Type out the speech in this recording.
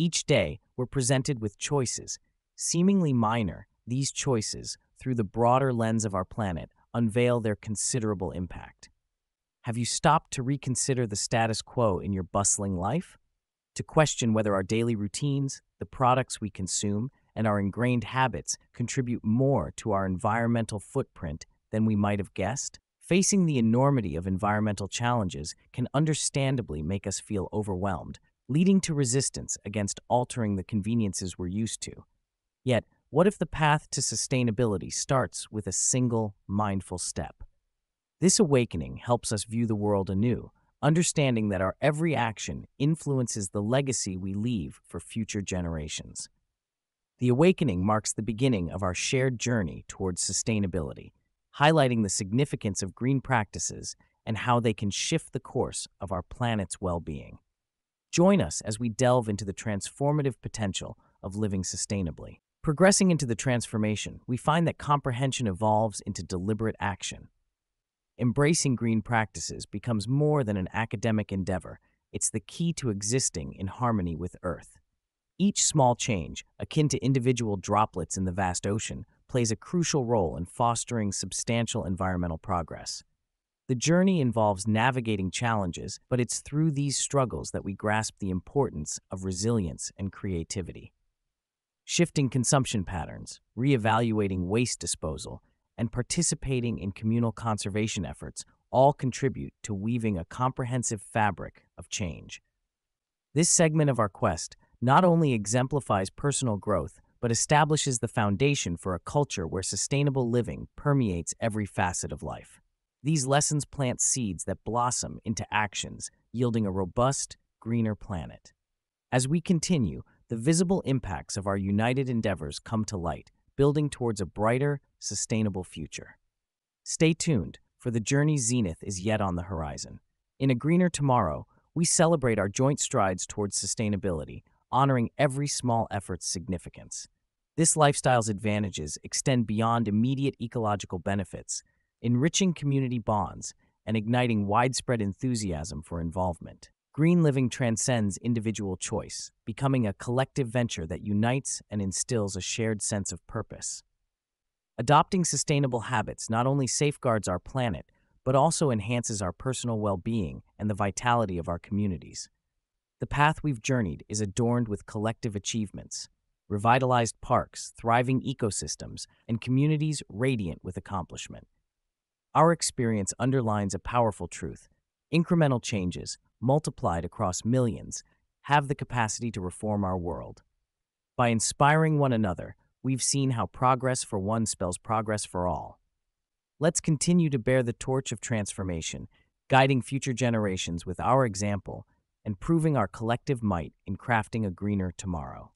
Each day, we're presented with choices. Seemingly minor, these choices, through the broader lens of our planet, unveil their considerable impact. Have you stopped to reconsider the status quo in your bustling life? To question whether our daily routines, the products we consume, and our ingrained habits contribute more to our environmental footprint than we might have guessed? Facing the enormity of environmental challenges can understandably make us feel overwhelmed, leading to resistance against altering the conveniences we're used to. Yet, what if the path to sustainability starts with a single mindful step? This awakening helps us view the world anew, understanding that our every action influences the legacy we leave for future generations. The awakening marks the beginning of our shared journey towards sustainability, highlighting the significance of green practices and how they can shift the course of our planet's well being. Join us as we delve into the transformative potential of living sustainably. Progressing into the transformation, we find that comprehension evolves into deliberate action. Embracing green practices becomes more than an academic endeavor, it's the key to existing in harmony with Earth. Each small change, akin to individual droplets in the vast ocean, plays a crucial role in fostering substantial environmental progress. The journey involves navigating challenges, but it's through these struggles that we grasp the importance of resilience and creativity. Shifting consumption patterns, reevaluating waste disposal, and participating in communal conservation efforts all contribute to weaving a comprehensive fabric of change. This segment of our quest not only exemplifies personal growth, but establishes the foundation for a culture where sustainable living permeates every facet of life. These lessons plant seeds that blossom into actions, yielding a robust, greener planet. As we continue, the visible impacts of our united endeavors come to light, building towards a brighter, sustainable future. Stay tuned, for the journey's zenith is yet on the horizon. In a greener tomorrow, we celebrate our joint strides towards sustainability, honoring every small effort's significance. This lifestyle's advantages extend beyond immediate ecological benefits, enriching community bonds and igniting widespread enthusiasm for involvement. Green living transcends individual choice, becoming a collective venture that unites and instills a shared sense of purpose. Adopting sustainable habits not only safeguards our planet, but also enhances our personal well being and the vitality of our communities. The path we've journeyed is adorned with collective achievements, revitalized parks, thriving ecosystems, and communities radiant with accomplishment. Our experience underlines a powerful truth incremental changes, multiplied across millions, have the capacity to reform our world. By inspiring one another, we've seen how progress for one spells progress for all. Let's continue to bear the torch of transformation, guiding future generations with our example and proving our collective might in crafting a greener tomorrow.